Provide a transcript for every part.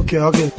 Okay, okay.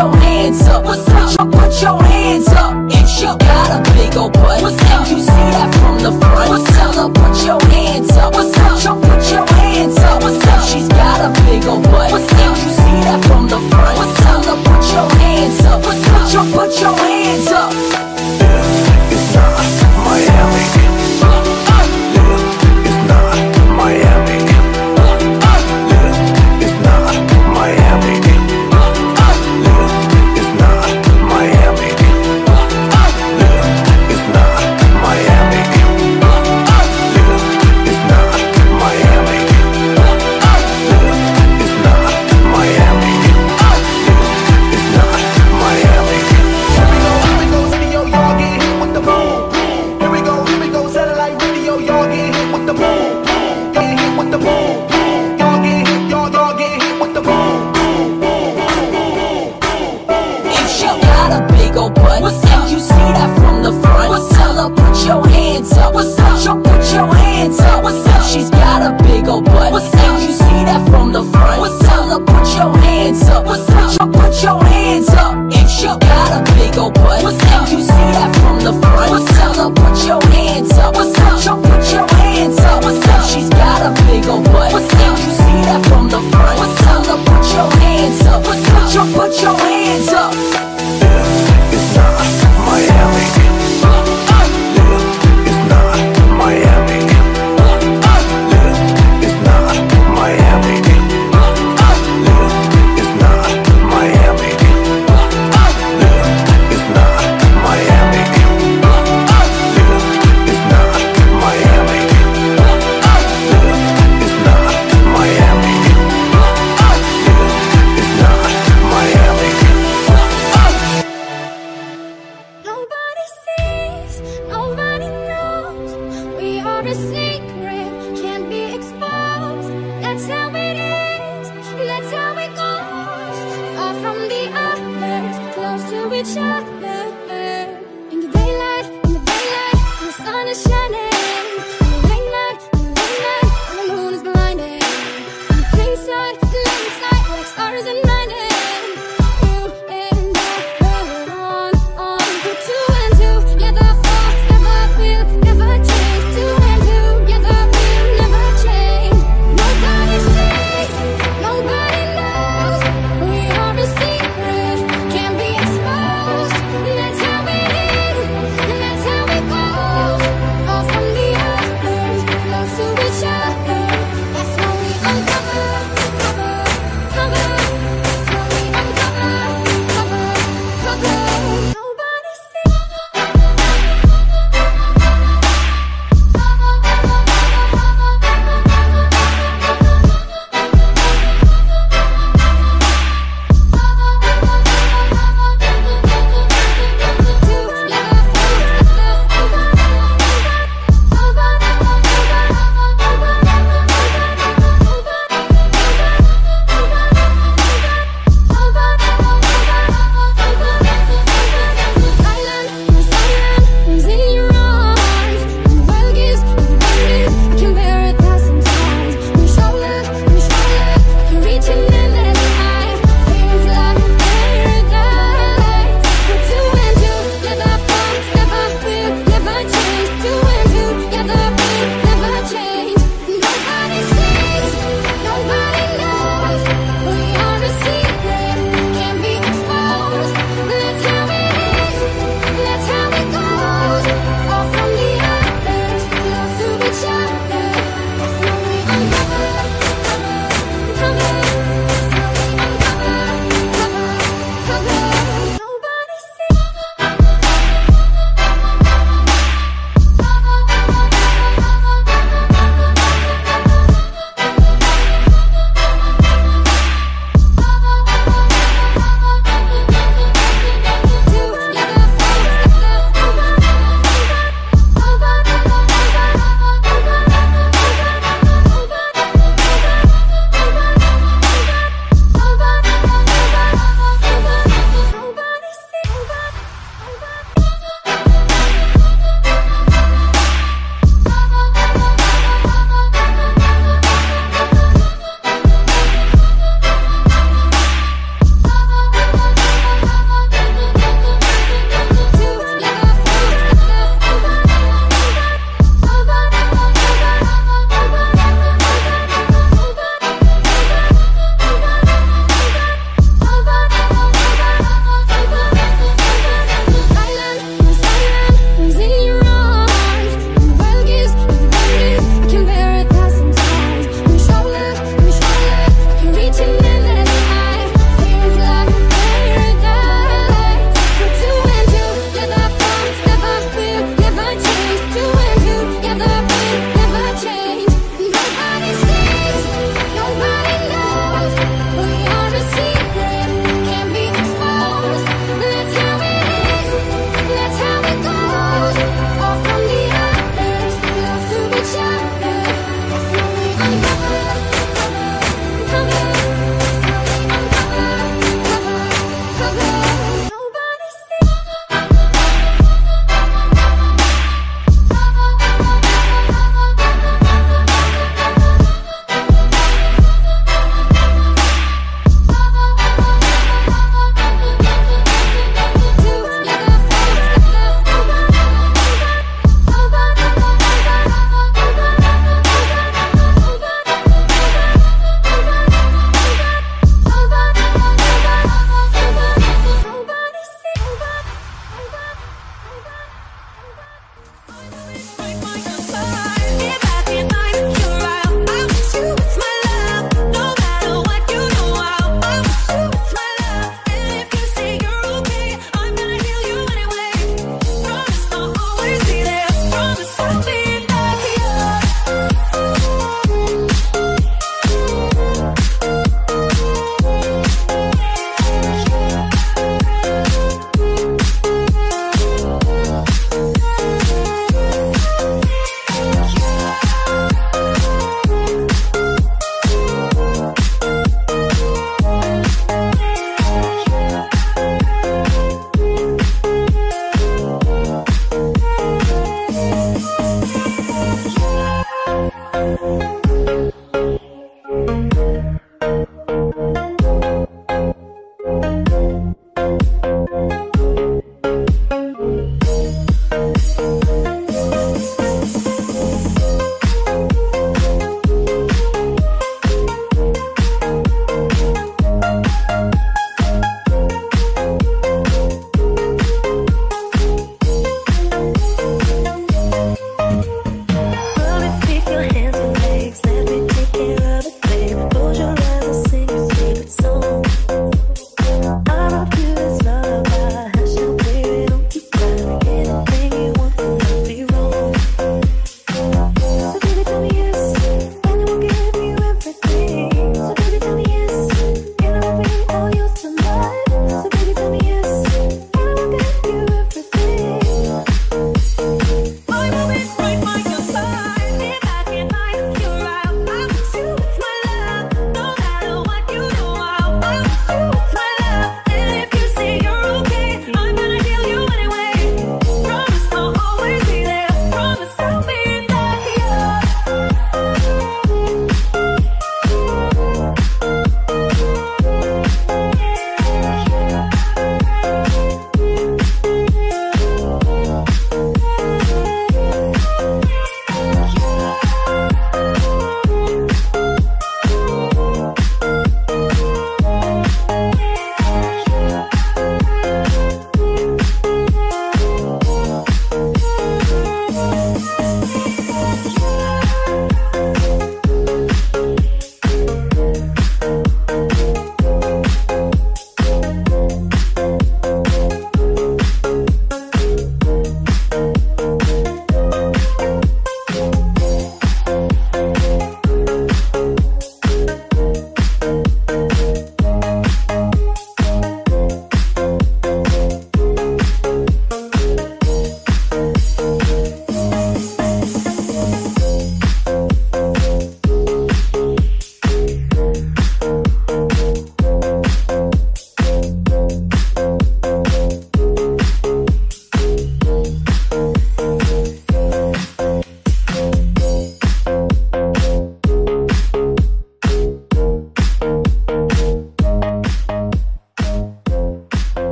your hands up. What's up?